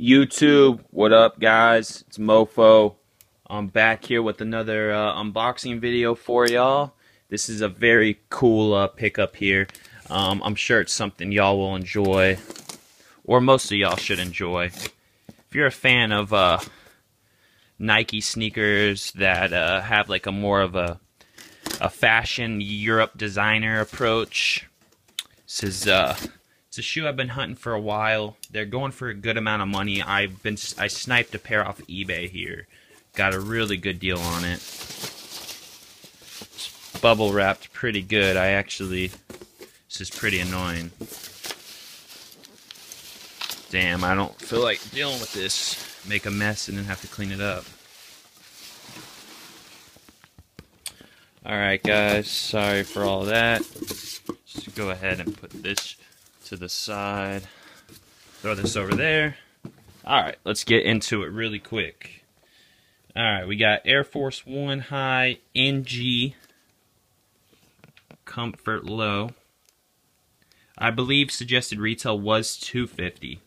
YouTube, what up guys? It's Mofo. I'm back here with another uh, unboxing video for y'all. This is a very cool uh, pickup here. Um, I'm sure it's something y'all will enjoy, or most of y'all should enjoy. If you're a fan of uh, Nike sneakers that uh, have like a more of a a fashion Europe designer approach, this is uh, a shoe I've been hunting for a while. They're going for a good amount of money. I've been I sniped a pair off eBay here. Got a really good deal on it. It's bubble wrapped pretty good. I actually this is pretty annoying. Damn, I don't feel like dealing with this. Make a mess and then have to clean it up. Alright guys, sorry for all that. Just go ahead and put this to the side. Throw this over there. Alright, let's get into it really quick. Alright, we got Air Force One High NG Comfort Low. I believe suggested retail was 250.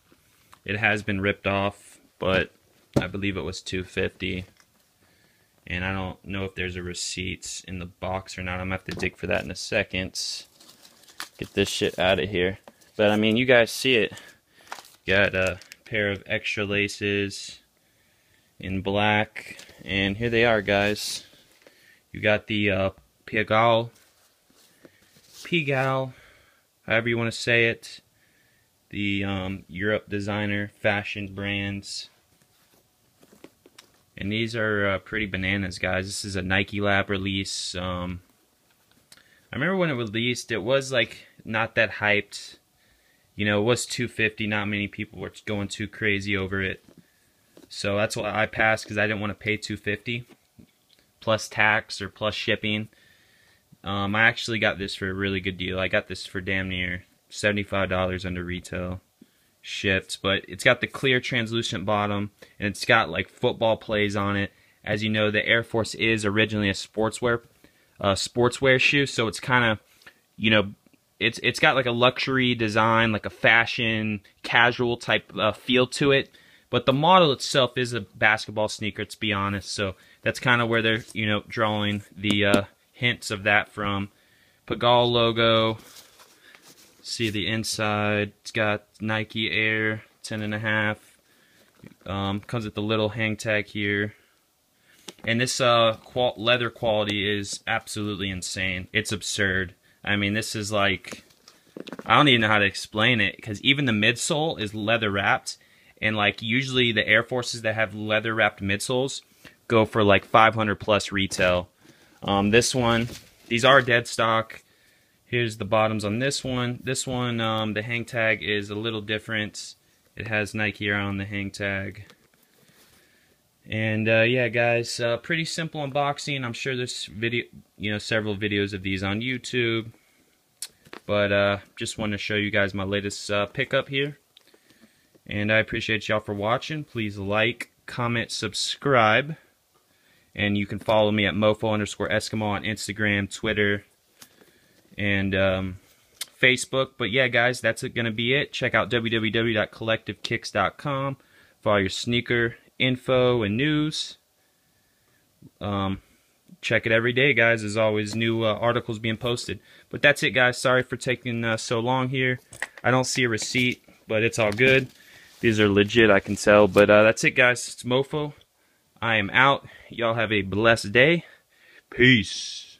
It has been ripped off, but I believe it was 250. And I don't know if there's a receipt in the box or not. I'm going to have to dig for that in a second. Get this shit out of here. But I mean, you guys see it. Got a pair of extra laces in black. And here they are, guys. You got the uh, Pigalle, Pigalle, however you want to say it. The um, Europe designer fashion brands. And these are uh, pretty bananas, guys. This is a Nike Lab release. Um, I remember when it released, it was like not that hyped you know, it was 250. Not many people were going too crazy over it. So that's why I passed because I didn't want to pay 250 plus tax or plus shipping. Um, I actually got this for a really good deal. I got this for damn near $75 under retail shipped, but it's got the clear translucent bottom and it's got like football plays on it. As you know, the Air Force is originally a sportswear uh, sportswear shoe, so it's kind of you know it's it's got like a luxury design, like a fashion casual type uh, feel to it. But the model itself is a basketball sneaker, to be honest. So that's kind of where they're you know drawing the uh, hints of that from. Pigalle logo. See the inside. It's got Nike Air ten and a half. Um, comes with the little hang tag here. And this uh, leather quality is absolutely insane. It's absurd. I mean, this is like, I don't even know how to explain it because even the midsole is leather wrapped. And like usually the Air Forces that have leather wrapped midsoles go for like 500 plus retail. Um, this one, these are dead stock. Here's the bottoms on this one. This one, um, the hang tag is a little different. It has Nike on the hang tag. And uh, yeah, guys, uh, pretty simple unboxing. I'm sure there's video, you know, several videos of these on YouTube. But uh, just want to show you guys my latest uh, pickup here. And I appreciate y'all for watching. Please like, comment, subscribe. And you can follow me at mofo underscore Eskimo on Instagram, Twitter, and um, Facebook. But yeah, guys, that's going to be it. Check out www.collectivekicks.com for all your sneaker info and news. Um, check it every day, guys. There's always new uh, articles being posted. But that's it, guys. Sorry for taking uh, so long here. I don't see a receipt, but it's all good. These are legit, I can tell. But uh, that's it, guys. It's Mofo. I am out. Y'all have a blessed day. Peace.